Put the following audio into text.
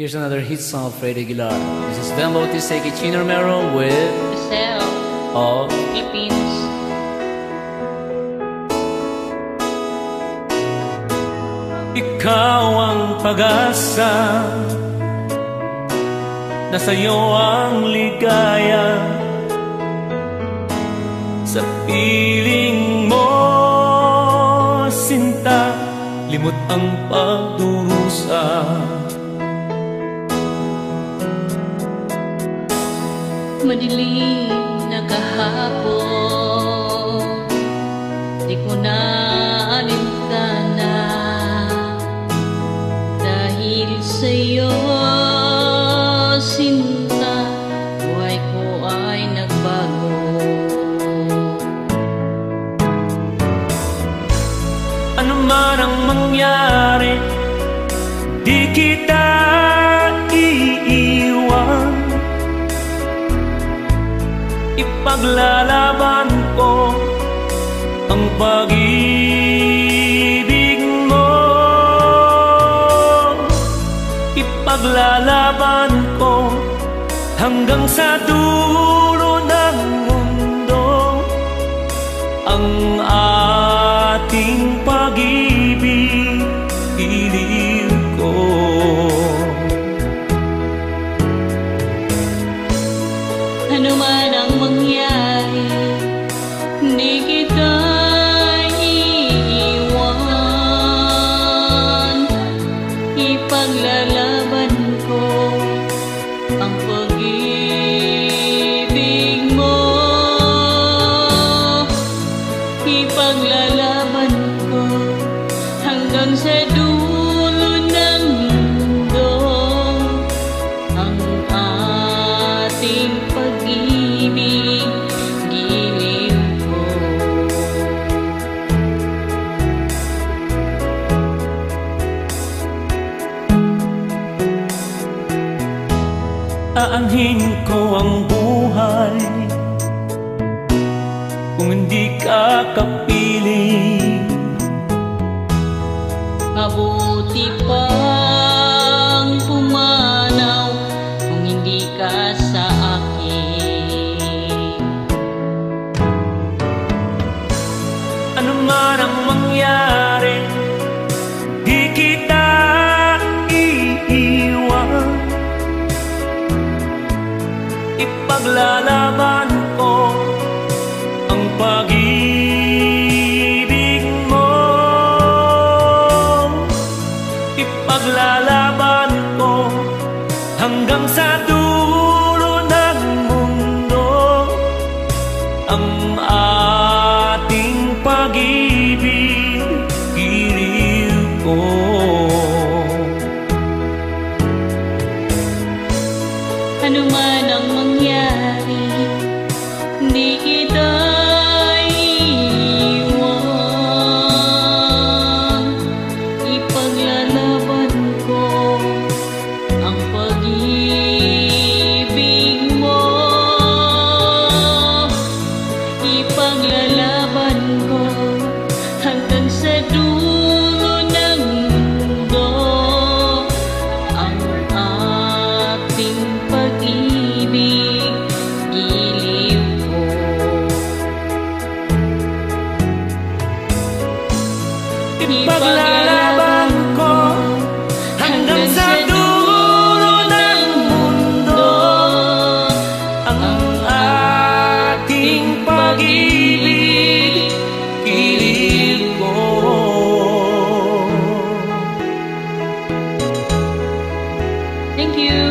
Here's another hit song of Fred Aguilar. This is Ben Bautista Chino Romero with Cell of Philippines. Ikaw ang pag-asa Nasa'yo ang ligaya Sa piling mo, sinta Limot ang pagdurusa Madilim na kahapon Di ko na alintana Dahil sa'yo sinta Buhay ko ay nagbago. Ano man ang mangyari Di kita Ipaglalaban ko Ang pag-ibig mo. Ipaglalaban ko Hanggang sa dulo Ipaglalaban ko Hanggang sa dulo Aanhin ko ang buhay. Kung hindi ka kapiling Mabuti pang Ano man ang mangyari, di Thank you.